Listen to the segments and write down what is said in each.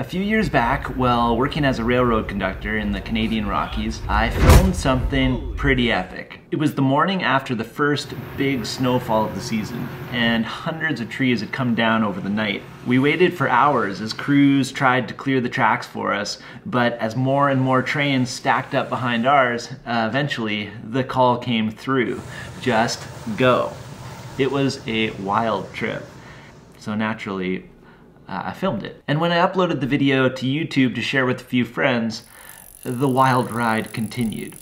A few years back, while working as a railroad conductor in the Canadian Rockies, I filmed something pretty epic. It was the morning after the first big snowfall of the season, and hundreds of trees had come down over the night. We waited for hours as crews tried to clear the tracks for us, but as more and more trains stacked up behind ours, uh, eventually the call came through. Just go. It was a wild trip. So naturally, I filmed it. And when I uploaded the video to YouTube to share with a few friends, the wild ride continued.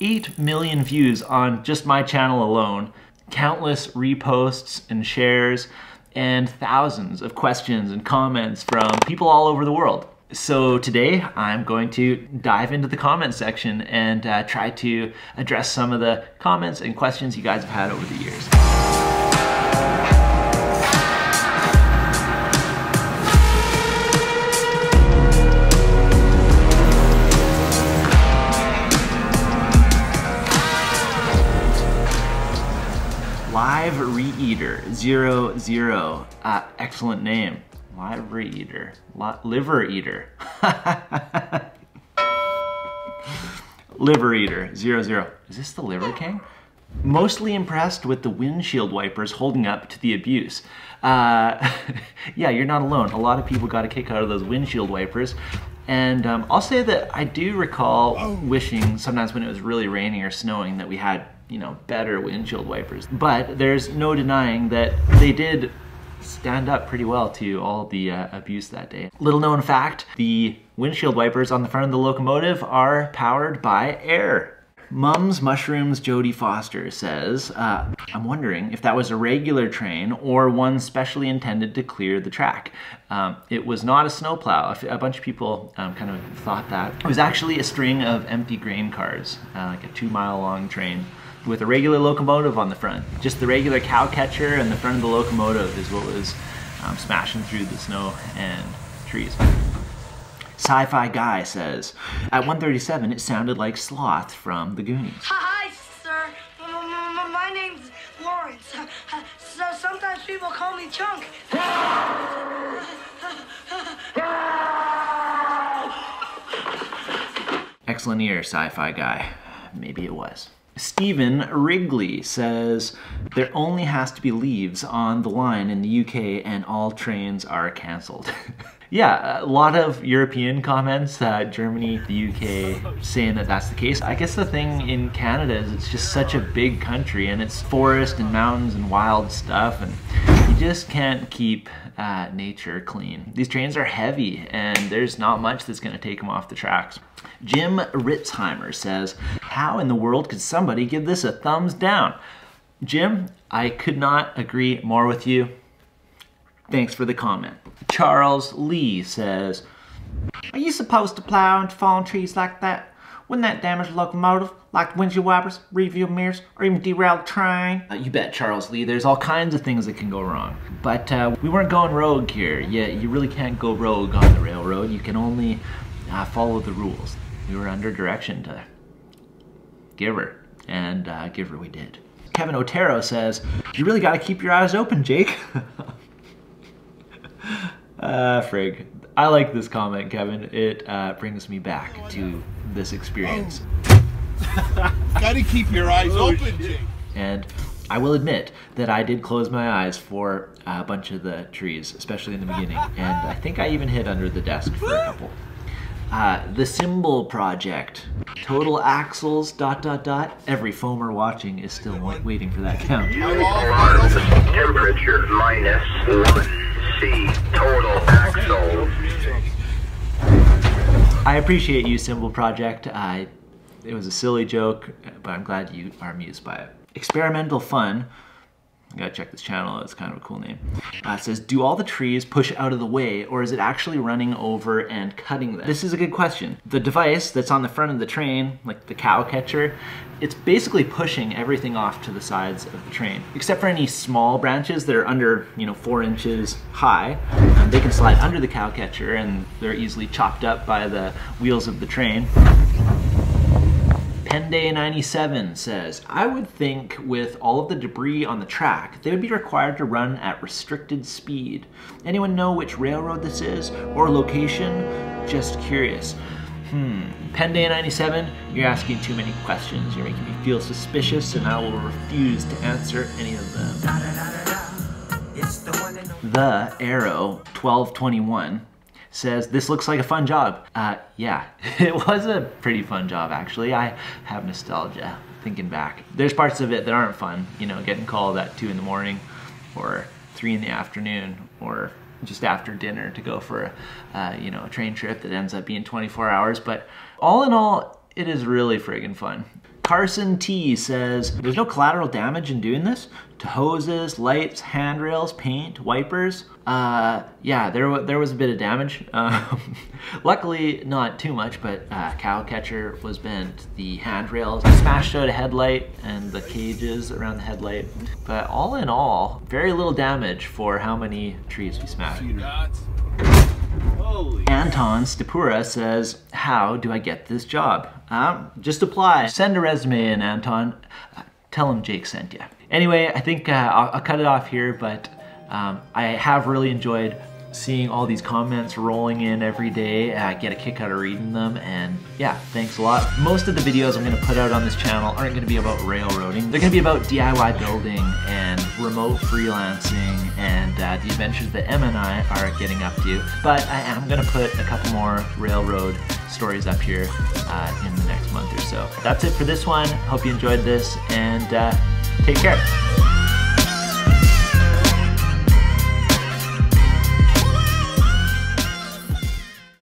8 million views on just my channel alone, countless reposts and shares, and thousands of questions and comments from people all over the world. So today I'm going to dive into the comment section and uh, try to address some of the comments and questions you guys have had over the years. Live Reeater zero zero. Uh, excellent name. Live Reeater. Liver Eater. liver Eater zero zero. Is this the Liver King? Mostly impressed with the windshield wipers holding up to the abuse. Uh, yeah, you're not alone. A lot of people got a kick out of those windshield wipers. And um, I'll say that I do recall wishing sometimes when it was really raining or snowing that we had you know, better windshield wipers. But there's no denying that they did stand up pretty well to all the uh, abuse that day. Little known fact, the windshield wipers on the front of the locomotive are powered by air. Mums Mushrooms Jody Foster says, uh, I'm wondering if that was a regular train or one specially intended to clear the track. Um, it was not a snowplow. A bunch of people um, kind of thought that. It was actually a string of empty grain cars, uh, like a two mile long train with a regular locomotive on the front. Just the regular cow catcher and the front of the locomotive is what was um, smashing through the snow and trees. Sci-Fi Guy says, at 137 it sounded like Sloth from The Goonies. Hi, sir. My name's Lawrence. So sometimes people call me Chunk. Excellent ear, Sci-Fi Guy. Maybe it was. Stephen Wrigley says there only has to be leaves on the line in the UK and all trains are cancelled. yeah, a lot of European comments, that Germany, the UK, saying that that's the case. I guess the thing in Canada is it's just such a big country and it's forest and mountains and wild stuff and you just can't keep uh, nature clean. These trains are heavy and there's not much that's gonna take them off the tracks. Jim Ritzheimer says, how in the world could somebody give this a thumbs down? Jim, I could not agree more with you. Thanks for the comment. Charles Lee says, Are you supposed to plow into fallen trees like that? Wouldn't that damage the locomotive, like windshield wipers, review mirrors, or even derail the train? Uh, you bet, Charles Lee. There's all kinds of things that can go wrong. But uh, we weren't going rogue here. Yeah, you really can't go rogue on the railroad. You can only uh, follow the rules. We were under direction to give her, and uh, give her we did. Kevin Otero says, you really gotta keep your eyes open, Jake. uh, frig. I like this comment, Kevin. It uh, brings me back to this experience. gotta keep your eyes open, Jake. And I will admit that I did close my eyes for a bunch of the trees, especially in the beginning. And I think I even hid under the desk for a couple. Uh, the Symbol Project. Total axles, dot, dot, dot. Every foamer watching is still waiting for that count. Temperature minus 1 C. Total axles. I appreciate you, Symbol Project. I, it was a silly joke, but I'm glad you are amused by it. Experimental Fun I gotta check this channel, it's kind of a cool name. Uh, it says, do all the trees push out of the way or is it actually running over and cutting them? This is a good question. The device that's on the front of the train, like the cow catcher, it's basically pushing everything off to the sides of the train, except for any small branches that are under, you know, four inches high. Um, they can slide under the cow catcher and they're easily chopped up by the wheels of the train Penday97 says, I would think with all of the debris on the track, they would be required to run at restricted speed. Anyone know which railroad this is or location? Just curious. Hmm. Penday97, you're asking too many questions. You're making me feel suspicious, and I will refuse to answer any of them. The Arrow 1221 says, This looks like a fun job. Uh, yeah, it was a pretty fun job, actually. I have nostalgia thinking back. There's parts of it that aren't fun, you know, getting called at 2 in the morning or 3 in the afternoon or just after dinner to go for a, uh, you know, a train trip that ends up being 24 hours. But all in all, it is really friggin' fun. Carson T says, there's no collateral damage in doing this to hoses, lights, handrails, paint, wipers. Uh, yeah, there, there was a bit of damage. Uh, luckily, not too much, but uh, cow catcher was bent, the handrails smashed out a headlight and the cages around the headlight. But all in all, very little damage for how many trees we smashed. Holy. Anton Stapura says, How do I get this job? Um, just apply. Send a resume in, Anton. Uh, tell him Jake sent you. Anyway, I think uh, I'll, I'll, cut it off here, but um, I have really enjoyed seeing all these comments rolling in every day. I get a kick out of reading them, and yeah, thanks a lot. Most of the videos I'm gonna put out on this channel aren't gonna be about railroading. They're gonna be about DIY building and remote freelancing and uh, the adventures that Emma and I are getting up to. But I am gonna put a couple more railroad stories up here uh, in the next month or so. That's it for this one. Hope you enjoyed this, and uh, take care.